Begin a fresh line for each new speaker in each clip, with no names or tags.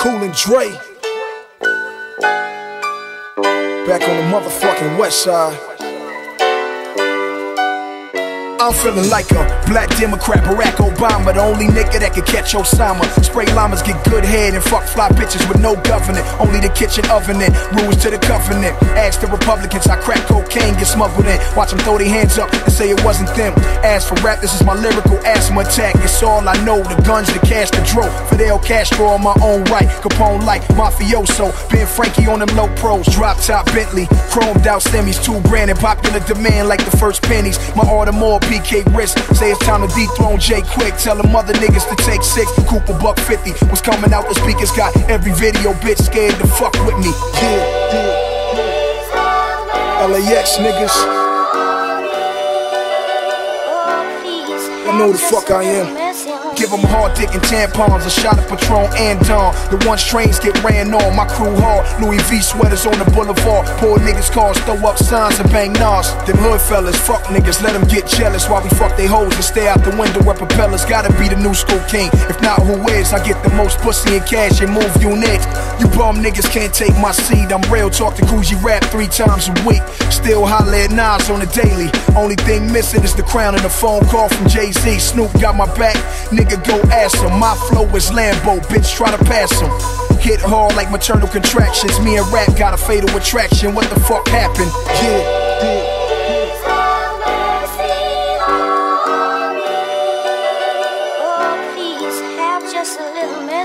Cool and Dre. Back on the motherfucking west side. I'm feeling like a black Democrat, Barack Obama, the only nigga that can catch Osama. Spray llamas, get good head, and fuck fly bitches with no government. Only the kitchen oven it, rules to the covenant. Ask the Republicans, I crack cocaine, get smuggled in. Watch them throw their hands up and say it wasn't them. As for rap, this is my lyrical asthma attack. It's all I know, the guns, the cash, the dro. Fidel Castro on my own right, Capone like mafioso. Ben Frankie on them low pros, drop top Bentley, chromed out semis, two grand in popular demand like the first pennies. My Audemars PK wrist. Say it's time to dethrone Jay Quick. Tell them other niggas to take six. Cooper Buck 50 was coming out. The speakers got every video bitch scared to fuck with me. Yeah. LAX niggas. I know the fuck I am. Give them hard dick and tampons, a shot of Patron and Dawn. The ones trains get ran on, my crew hard. Louis V sweaters on the boulevard. Poor niggas cars, throw up signs and bang nas. Them hood fellas, fuck niggas, let them get jealous while we fuck they hoes and stay out the window where propellers. Gotta be the new school king. If not, who is? I get the most pussy and cash and move units. You bum niggas can't take my seat. I'm real, talk to Coogee rap three times a week. Still holla at Nas on the daily. Only thing missing is the crown and a phone call from Jay Z. Snoop got my back, nigga go ask him. My flow is Lambo, bitch try to pass him. Hit hard like maternal contractions. Me and rap got a fatal attraction. What the fuck happened? Yeah.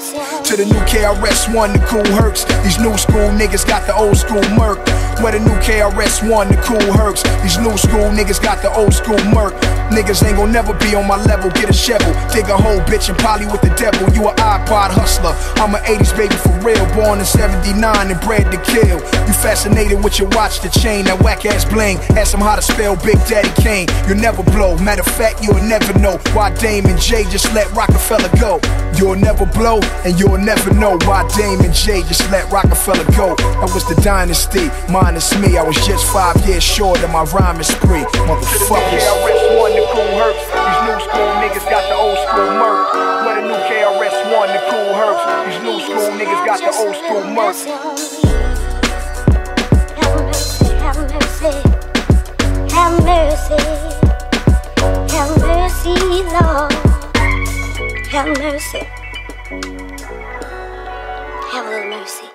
To the new KRS-One, the Kool Hercs. These new school niggas got the old school murk. Where the new KRS-One, the Kool Hercs. These new school niggas got the old school murk. Niggas ain't gon' never be on my level. Get a shovel, dig a hole, bitch, and poly with the devil. You a iPod hustler. I'm an 80s baby for real. Born in 79 and bred to kill. You fascinated with your watch, the chain, that whack ass bling. Ask him how to spell Big Daddy Kane. You'll never blow. Matter of fact, you'll never know why Dame and J just let Rockefeller go. You'll never blow, and you'll never know why Dame and J just let Rockefeller go. That was the dynasty, minus me. I was just five years short of my rhyming spree. Motherfuckers. KRS-One, the Kool Hercs. These new school niggas got the old school murk. Where the new KRS-One, the Kool Hercs. These new school niggas got the old school murk.
Have mercy, have mercy, have mercy, Lord, have mercy. Have a little mercy.